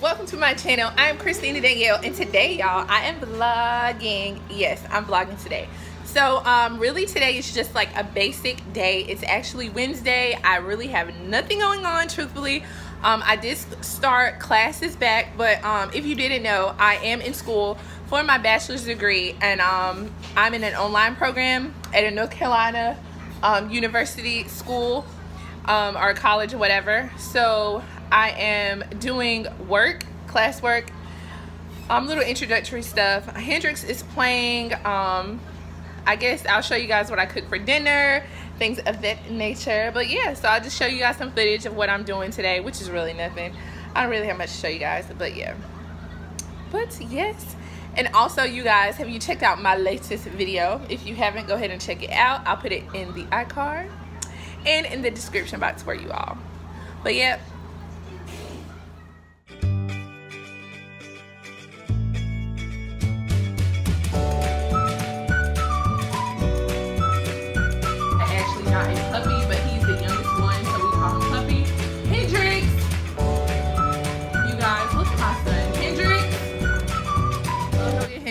welcome to my channel. I'm christina dannielle and today y'all i am vlogging. Yes i'm vlogging today. So um really today is just like a basic day. It's actually wednesday. I really have nothing going on truthfully. Um i did start classes back but um if you didn't know i am in school for my bachelor's degree and um i'm in an online program at a north carolina um, university school um, or college or whatever. So I am doing work, classwork, um, little introductory stuff. Hendrix is playing. Um, I guess I'll show you guys what I cook for dinner, things of that nature. But yeah, so I'll just show you guys some footage of what I'm doing today, which is really nothing. I don't really have much to show you guys, but yeah. But yes. And also, you guys, have you checked out my latest video? If you haven't, go ahead and check it out. I'll put it in the iCard and in the description box for you all. But yeah,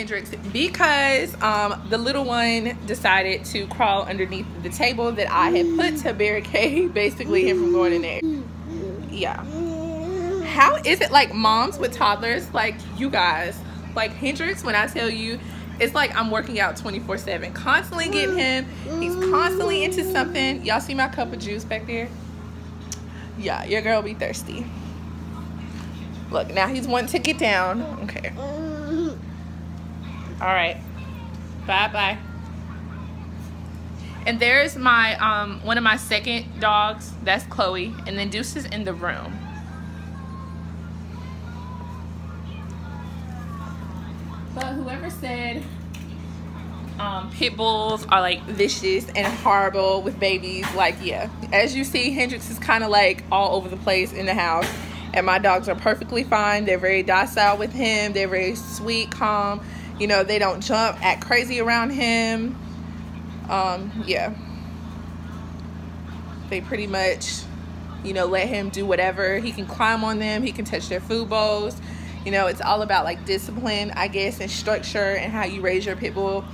Hendrix because um, the little one decided to crawl underneath the table that I had put to barricade basically him from going in there. Yeah. How is it like moms with toddlers, like you guys, like Hendrix, when I tell you, it's like I'm working out 24 7, constantly getting him. He's constantly into something. Y'all see my cup of juice back there? Yeah, your girl be thirsty. Look, now he's wanting to get down. Okay. All right. Bye-bye. And there's my, um, one of my second dogs. That's Chloe. And then Deuce is in the room. But whoever said um, pit bulls are like vicious and horrible with babies, like, yeah. As you see, Hendrix is kind of like all over the place in the house. And my dogs are perfectly fine. They're very docile with him. They're very sweet, calm you know they don't jump act crazy around him. Um yeah. They pretty much you know let him do whatever. He can climb on them. He can touch their food bowls. You know it's all about like discipline i guess and structure and how you raise your pit bull.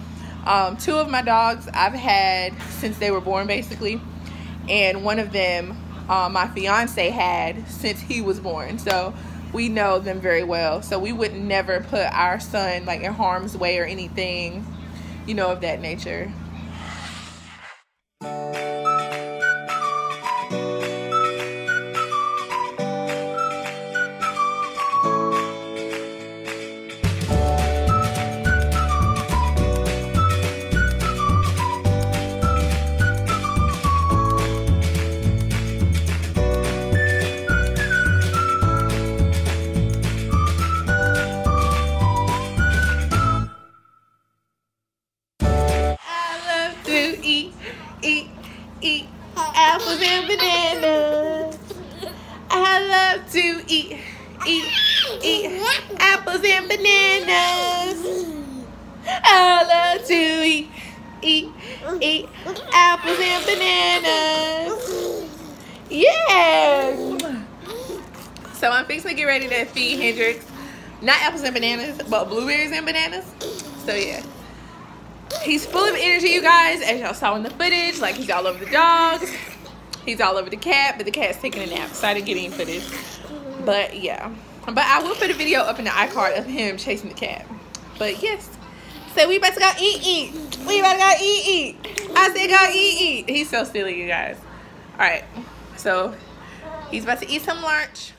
Um, two of my dogs i've had since they were born basically. And one of them uh, my fiance had since he was born. So we know them very well. So we would never put our son like in harm's way or anything, you know, of that nature. Eat, eat apples and bananas. Yeah. So I'm fixing to get ready to feed Hendrix. Not apples and bananas, but blueberries and bananas. So yeah he's full of energy you guys as y'all saw in the footage like he's all over the dogs he's all over the cat but the cat's taking a nap so i didn't get any footage but yeah but i will put a video up in the icard of him chasing the cat but yes so we about to go eat eat. We about to go eat eat. I said go eat eat. He's so silly you guys. All right. So he's about to eat some lunch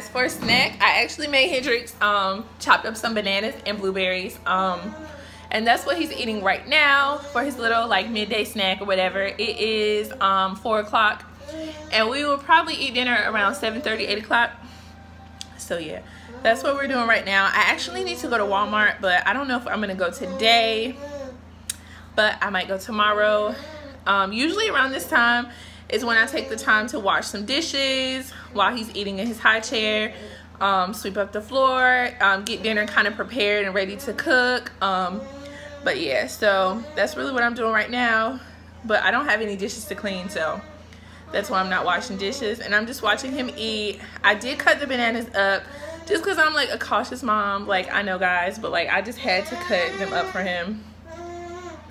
guys for a snack i actually made hendrix um chopped up some bananas and blueberries um and that's what he's eating right now for his little like midday snack or whatever. It is um four o'clock and we will probably eat dinner around 7 30 8 o'clock. So yeah that's what we're doing right now. I actually need to go to walmart but i don't know if i'm gonna go today but I might go tomorrow. Um, usually around this time is when I take the time to wash some dishes while he's eating in his high chair, um, sweep up the floor, um, get dinner kind of prepared and ready to cook. Um, but yeah, so that's really what I'm doing right now. But I don't have any dishes to clean, so that's why I'm not washing dishes. And I'm just watching him eat. I did cut the bananas up just because I'm like a cautious mom. Like, I know guys, but like I just had to cut them up for him.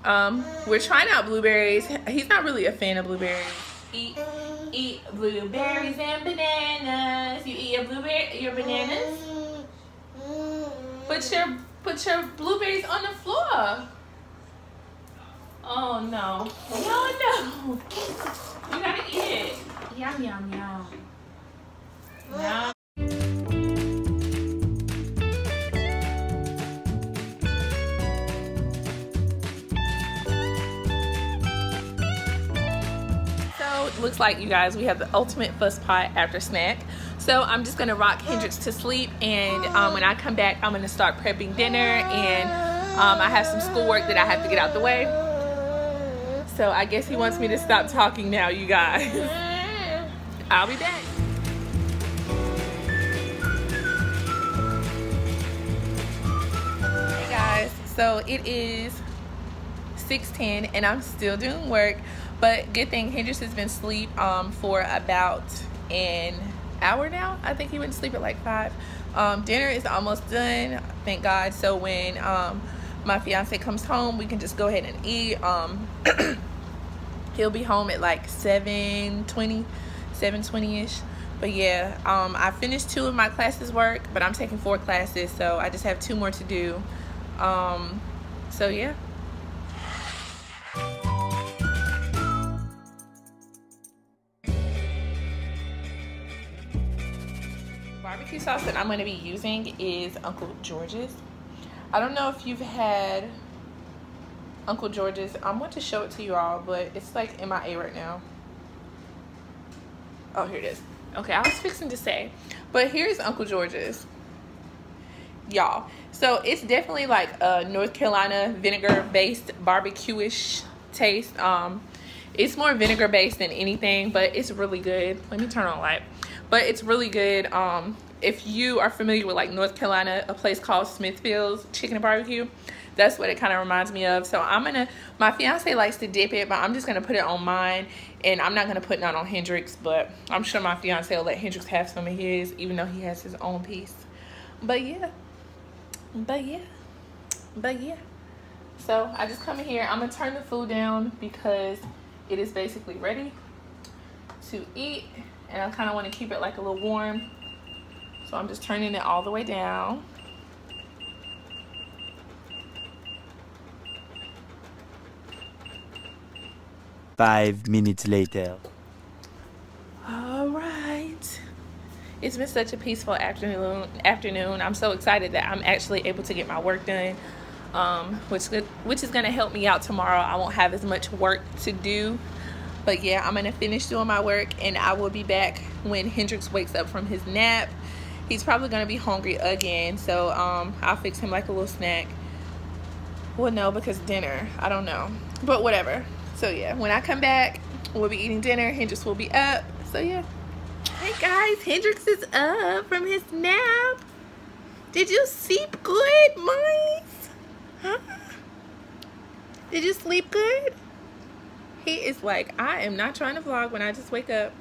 Um, we're trying out blueberries. He's not really a fan of blueberries. Eat, eat blueberries and bananas. You eat your blueberry, your bananas. Put your put your blueberries on the floor. Oh no, no, no! You gotta eat it. Yum yum yum. Yum. Looks like you guys we have the ultimate fuss pot after snack. So i'm just gonna rock hendrix to sleep and um, when i come back i'm gonna start prepping dinner and um, i have some schoolwork that i have to get out the way. So i guess he wants me to stop talking now you guys. I'll be back. Hey guys. So it is 6:10 and i'm still doing work but good thing Hendrix has been asleep um, for about an hour now. I think he went to sleep at like 5. Um, dinner is almost done, thank God. So when um, my fiance comes home, we can just go ahead and eat. Um, he'll be home at like 7.20, 7.20ish. But yeah, um, I finished two of my classes work, but I'm taking four classes, so I just have two more to do. Um, so yeah. Barbecue sauce that I'm going to be using is Uncle George's. I don't know if you've had Uncle George's. I'm going to show it to you all, but it's like MIA right now. Oh, here it is. Okay, I was fixing to say. But here's Uncle George's. Y'all. So it's definitely like a North Carolina vinegar-based barbecue-ish taste. Um, It's more vinegar-based than anything, but it's really good. Let me turn on light. But it's really good. Um, if you are familiar with like North Carolina, a place called Smithfield's Chicken and Barbecue, that's what it kind of reminds me of. So I'm gonna, my fiance likes to dip it, but I'm just gonna put it on mine and I'm not gonna put none on Hendrix, but I'm sure my fiance will let Hendrix have some of his, even though he has his own piece. But yeah, but yeah, but yeah. So I just come in here, I'm gonna turn the food down because it is basically ready to eat and I kind of want to keep it like a little warm so I'm just turning it all the way down. Five minutes later. All right. It's been such a peaceful afternoon. Afternoon. I'm so excited that I'm actually able to get my work done, um, which which is gonna help me out tomorrow. I won't have as much work to do, but yeah, I'm gonna finish doing my work, and I will be back when Hendrix wakes up from his nap he's probably gonna be hungry again so um i'll fix him like a little snack. Well no because dinner i don't know but whatever. So yeah when i come back we'll be eating dinner hendrix will be up so yeah. Hey guys hendrix is up from his nap. Did you sleep good mice? Huh? Did you sleep good? He is like i am not trying to vlog when i just wake up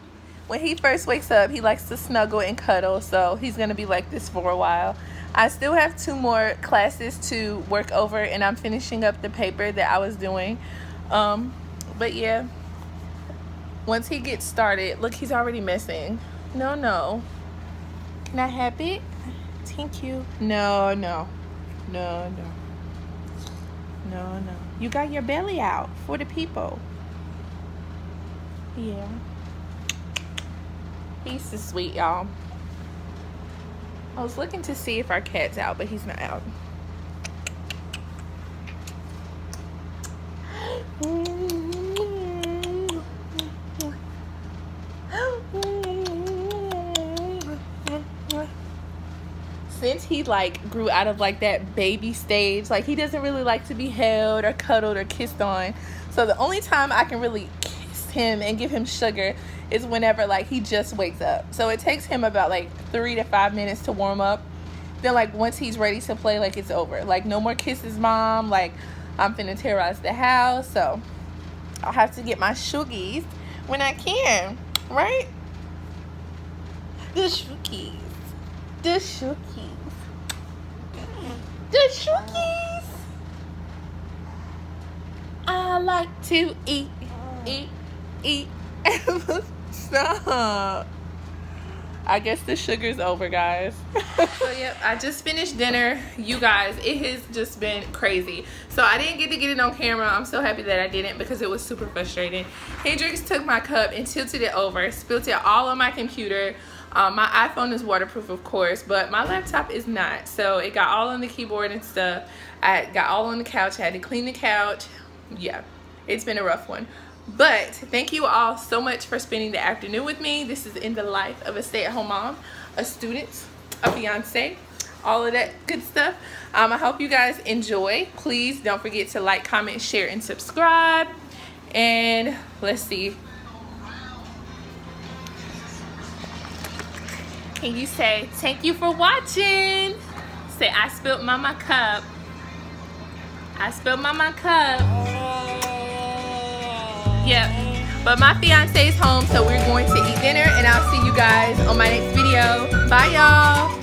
when he first wakes up, he likes to snuggle and cuddle. So he's going to be like this for a while. I still have two more classes to work over and I'm finishing up the paper that I was doing. Um, but yeah, once he gets started, look, he's already missing. No, no. Not happy? Thank you. No, no. No, no. No, no. You got your belly out for the people. Yeah. He's so sweet, y'all. I was looking to see if our cat's out, but he's not out. Since he like grew out of like that baby stage, like he doesn't really like to be held or cuddled or kissed on. So the only time I can really him and give him sugar is whenever like he just wakes up. So it takes him about like three to five minutes to warm up. Then like once he's ready to play, like it's over. Like no more kisses, mom. Like I'm finna terrorize the house. So I'll have to get my sugies when I can, right? The sugies. The sugies. The sugies. I like to eat, eat, eat. Stop. I guess the sugar's over, guys. so, yep, I just finished dinner. You guys, it has just been crazy. So, I didn't get to get it on camera. I'm so happy that I didn't because it was super frustrating. Hendrix took my cup and tilted it over, spilled it all on my computer. Um, my iPhone is waterproof, of course, but my laptop is not. So, it got all on the keyboard and stuff. I got all on the couch. I had to clean the couch. Yeah, it's been a rough one. But thank you all so much for spending the afternoon with me. This is in the life of a stay-at-home mom, a student, a fiance, all of that good stuff. Um, I hope you guys enjoy. Please don't forget to like, comment, share, and subscribe. And let's see. Can you say thank you for watching? Say I spilled mama cup. I spilled mama cup. Yep. But my fiance is home, so we're going to eat dinner, and I'll see you guys on my next video. Bye, y'all.